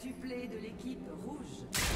tu Quintuplé de l'équipe rouge.